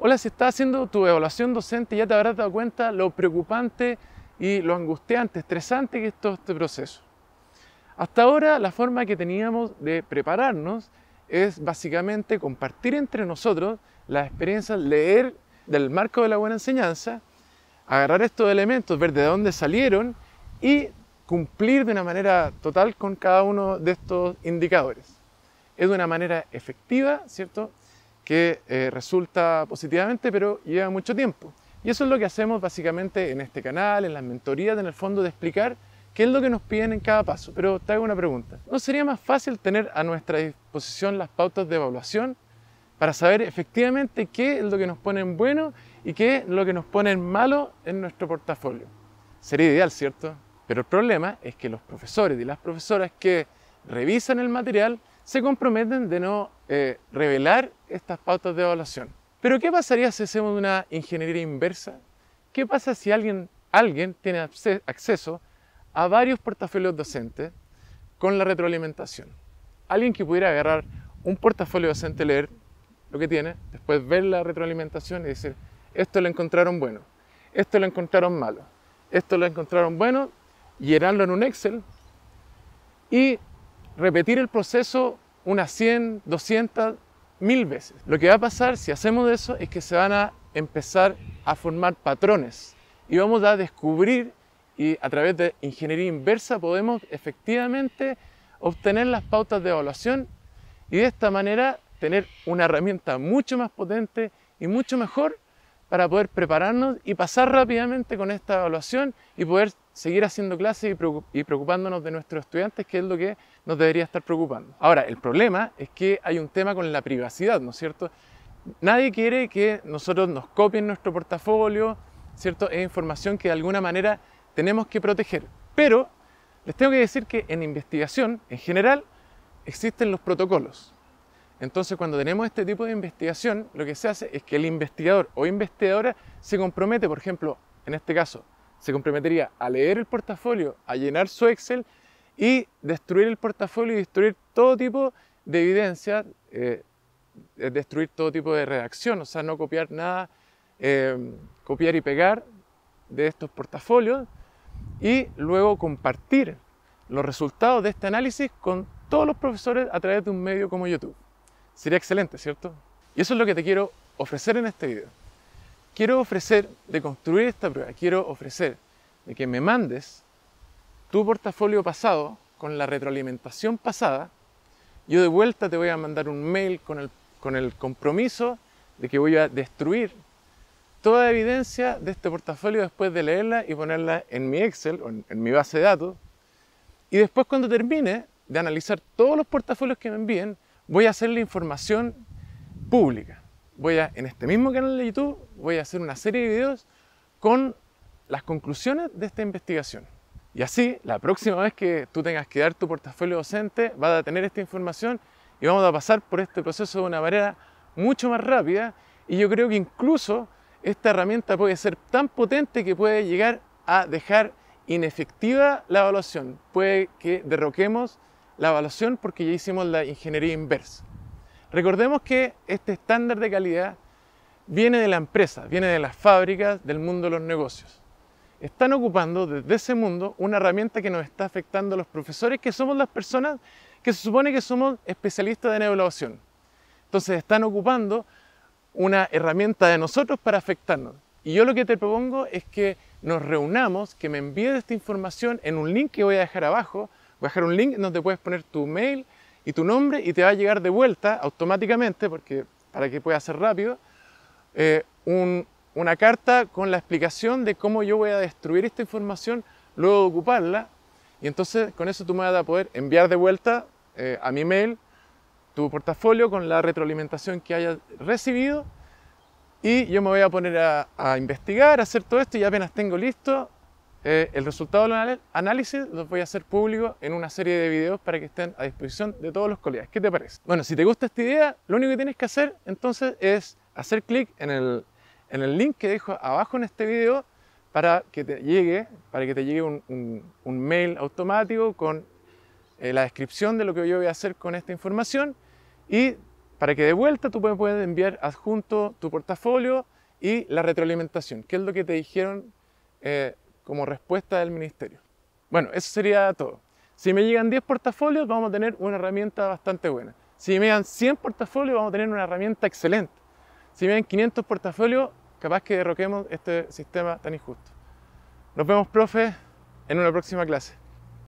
Hola, si estás haciendo tu evaluación docente ya te habrás dado cuenta lo preocupante y lo angustiante, estresante que es todo este proceso. Hasta ahora la forma que teníamos de prepararnos es básicamente compartir entre nosotros las experiencias, leer del marco de la buena enseñanza, agarrar estos elementos, ver de dónde salieron y cumplir de una manera total con cada uno de estos indicadores. Es de una manera efectiva, ¿cierto? Que eh, resulta positivamente, pero lleva mucho tiempo. Y eso es lo que hacemos básicamente en este canal, en las mentorías, en el fondo de explicar qué es lo que nos piden en cada paso. Pero te hago una pregunta. ¿No sería más fácil tener a nuestra disposición las pautas de evaluación para saber efectivamente qué es lo que nos ponen bueno y qué es lo que nos ponen malo en nuestro portafolio? Sería ideal, ¿cierto? Pero el problema es que los profesores y las profesoras que revisan el material se comprometen de no eh, revelar estas pautas de evaluación. Pero ¿qué pasaría si hacemos una ingeniería inversa? ¿Qué pasa si alguien, alguien tiene acceso a varios portafolios docentes con la retroalimentación? Alguien que pudiera agarrar un portafolio docente, leer lo que tiene, después ver la retroalimentación y decir, esto lo encontraron bueno, esto lo encontraron malo, esto lo encontraron bueno llenarlo en un Excel y repetir el proceso unas 100, 200, 1000 veces. Lo que va a pasar si hacemos eso es que se van a empezar a formar patrones y vamos a descubrir y a través de ingeniería inversa podemos efectivamente obtener las pautas de evaluación y de esta manera tener una herramienta mucho más potente y mucho mejor para poder prepararnos y pasar rápidamente con esta evaluación y poder seguir haciendo clases y preocupándonos de nuestros estudiantes, que es lo que nos debería estar preocupando. Ahora, el problema es que hay un tema con la privacidad, ¿no es cierto? Nadie quiere que nosotros nos copien nuestro portafolio, ¿cierto? Es información que de alguna manera tenemos que proteger. Pero les tengo que decir que en investigación, en general, existen los protocolos. Entonces, cuando tenemos este tipo de investigación, lo que se hace es que el investigador o investigadora se compromete, por ejemplo, en este caso, se comprometería a leer el portafolio, a llenar su Excel y destruir el portafolio y destruir todo tipo de evidencia, eh, destruir todo tipo de redacción, o sea, no copiar nada, eh, copiar y pegar de estos portafolios y luego compartir los resultados de este análisis con todos los profesores a través de un medio como YouTube. Sería excelente, ¿cierto? Y eso es lo que te quiero ofrecer en este video quiero ofrecer de construir esta prueba, quiero ofrecer de que me mandes tu portafolio pasado con la retroalimentación pasada. Yo de vuelta te voy a mandar un mail con el, con el compromiso de que voy a destruir toda evidencia de este portafolio después de leerla y ponerla en mi Excel o en, en mi base de datos. Y después cuando termine de analizar todos los portafolios que me envíen, voy a hacer la información pública voy a, en este mismo canal de YouTube, voy a hacer una serie de videos con las conclusiones de esta investigación. Y así, la próxima vez que tú tengas que dar tu portafolio docente, vas a tener esta información y vamos a pasar por este proceso de una manera mucho más rápida. Y yo creo que incluso esta herramienta puede ser tan potente que puede llegar a dejar inefectiva la evaluación. Puede que derroquemos la evaluación porque ya hicimos la ingeniería inversa. Recordemos que este estándar de calidad viene de la empresa, viene de las fábricas, del mundo de los negocios. Están ocupando desde ese mundo una herramienta que nos está afectando a los profesores, que somos las personas que se supone que somos especialistas en evaluación. Entonces están ocupando una herramienta de nosotros para afectarnos. Y yo lo que te propongo es que nos reunamos, que me envíes esta información en un link que voy a dejar abajo. Voy a dejar un link donde puedes poner tu mail y tu nombre y te va a llegar de vuelta automáticamente, porque para que pueda ser rápido, eh, una carta con la explicación de cómo yo voy a destruir esta información luego de ocuparla. Y entonces con eso tú me vas a poder enviar de vuelta eh, a mi mail tu portafolio con la retroalimentación que hayas recibido y yo me voy a poner a, a investigar, a hacer todo esto y apenas tengo listo, eh, el resultado del análisis los voy a hacer público en una serie de videos para que estén a disposición de todos los colegas. ¿Qué te parece? Bueno, si te gusta esta idea, lo único que tienes que hacer entonces es hacer clic en el, en el link que dejo abajo en este video para que te llegue, para que te llegue un, un, mail automático con eh, la descripción de lo que yo voy a hacer con esta información y para que de vuelta tú puedas enviar adjunto tu portafolio y la retroalimentación, que es lo que te dijeron eh, como respuesta del ministerio. Bueno, eso sería todo. Si me llegan 10 portafolios, vamos a tener una herramienta bastante buena. Si me llegan 100 portafolios, vamos a tener una herramienta excelente. Si me llegan 500 portafolios, capaz que derroquemos este sistema tan injusto. Nos vemos, profe, en una próxima clase.